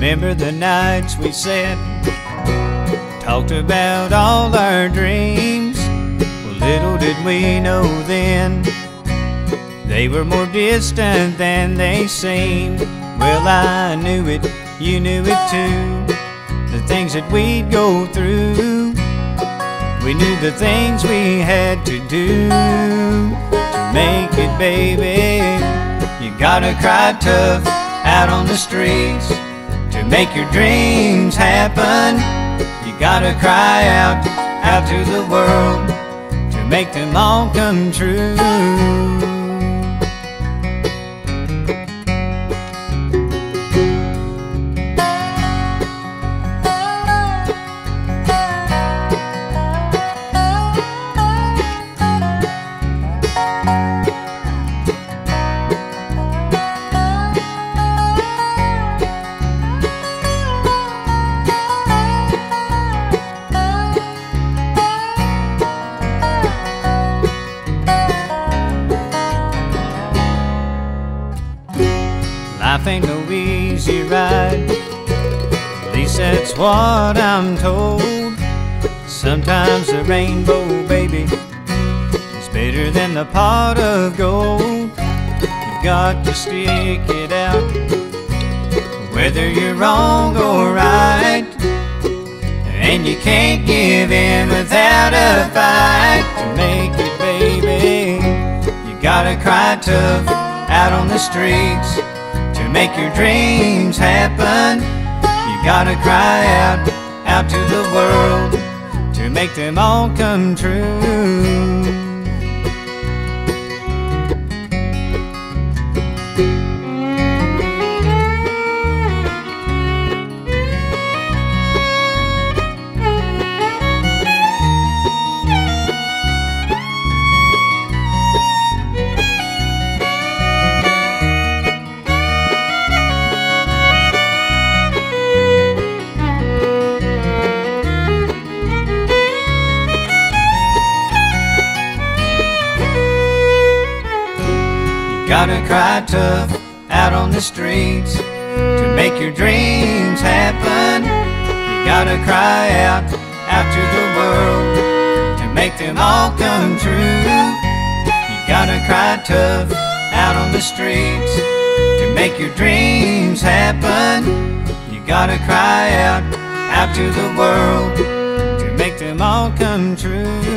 Remember the nights we sat, talked about all our dreams. Well, little did we know then they were more distant than they seemed. Well, I knew it, you knew it too. The things that we'd go through. We knew the things we had to do to make it, baby. You gotta cry tough out on the streets to make your dreams happen. You gotta cry out, out to the world to make them all come true. Life ain't no easy ride. At least that's what I'm told. Sometimes the rainbow, baby, is better than the pot of gold. You've got to stick it out, whether you're wrong or right. And you can't give in without a fight to make it, baby. You gotta cry tough out on the streets to make your dreams happen. You gotta cry out, out to the world to make them all come true. Gotta cry tough out on the streets to make your dreams happen. You gotta cry out, out to the world to make them all come true. You gotta cry tough out on the streets to make your dreams happen. You gotta cry out, out to the world to make them all come true.